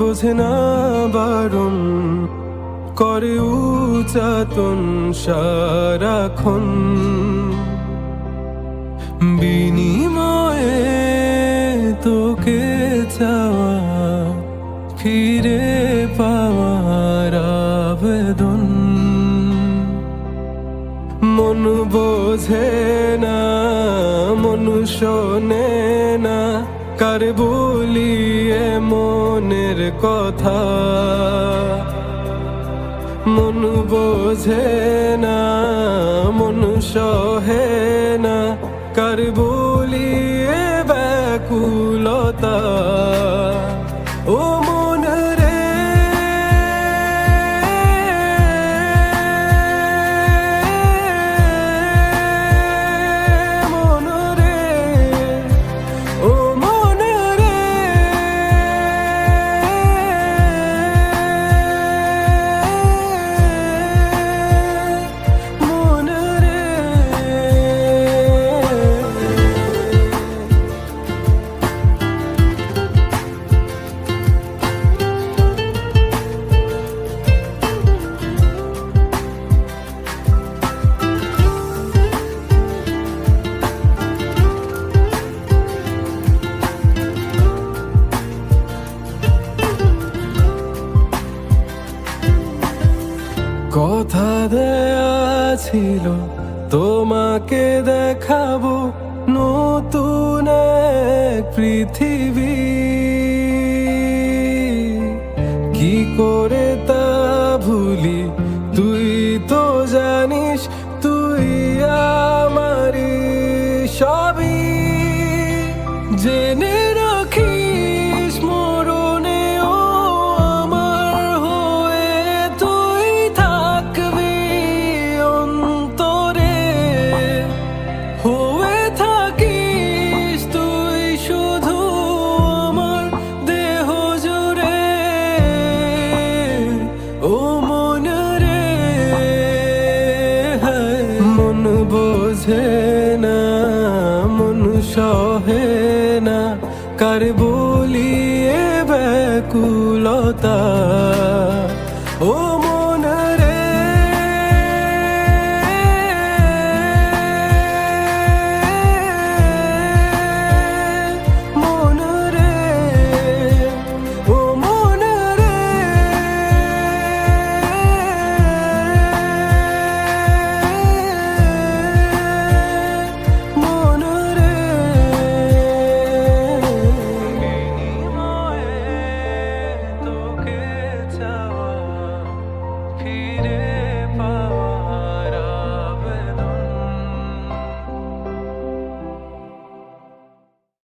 বোঝে না বারণ, করে উচাতন সারাক্ষণ। বিনিময়ে তোকে চাওয়া, ফিরে পাওয়ার আবেদন। মন বোঝে না, মন শোনে না কার বলিয়ে মনের কথা। মন বোঝে না মন সহে না কার বলিয়ে ব্যাকুলতা। কথা দেয়া ছিল তোমাকে দেখাবো নতুন পৃথিবী। কি করে তা ভুলি তুই তো জানিস, তুই আমারি সবই। জেনে বোঝে না মন সহে না কার বলিয়ে ব্যাকুলতা? ও